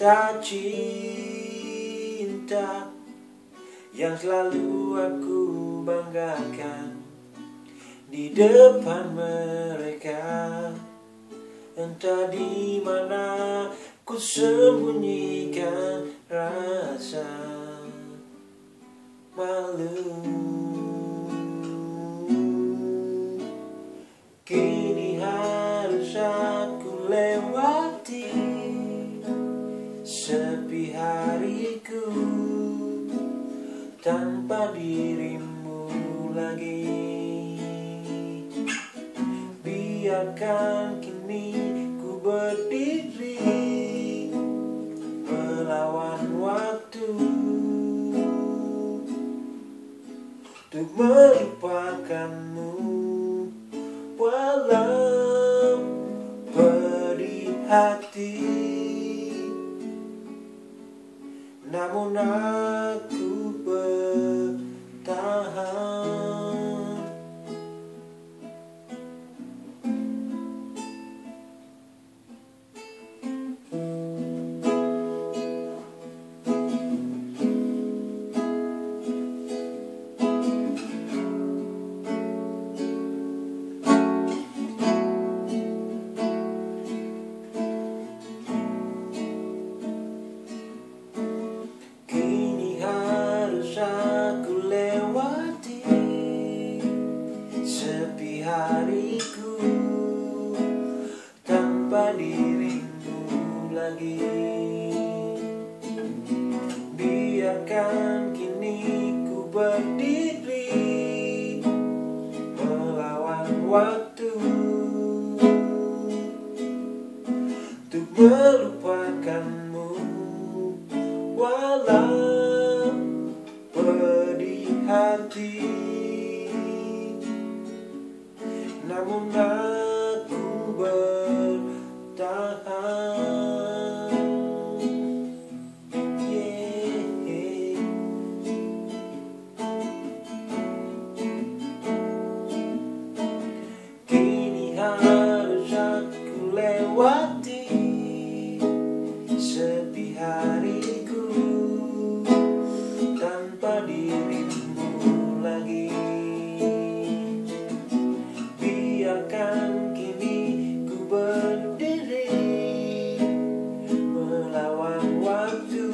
cinta-cinta yang selalu aku banggakan di depan mereka. Entah di mana ku sembunyikan rasa malu tanpa dirimu lagi. Biarkan kini ku berdiri melawan waktu. Untuk melupakanmu walau pedih hati. Namun aku Dirimu lagi. Biarkan kini ku berdiri Melawan waktu. Untuk melupakanmu Walau pedih hati. Namun aku lewati Sepi hariku. Tanpa dirimu lagi Biarkan kini ku berdiri Melawan waktu.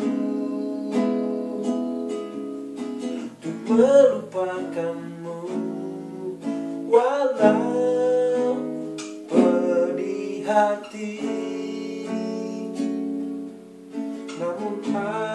Untuk melupakanmu hati ng hati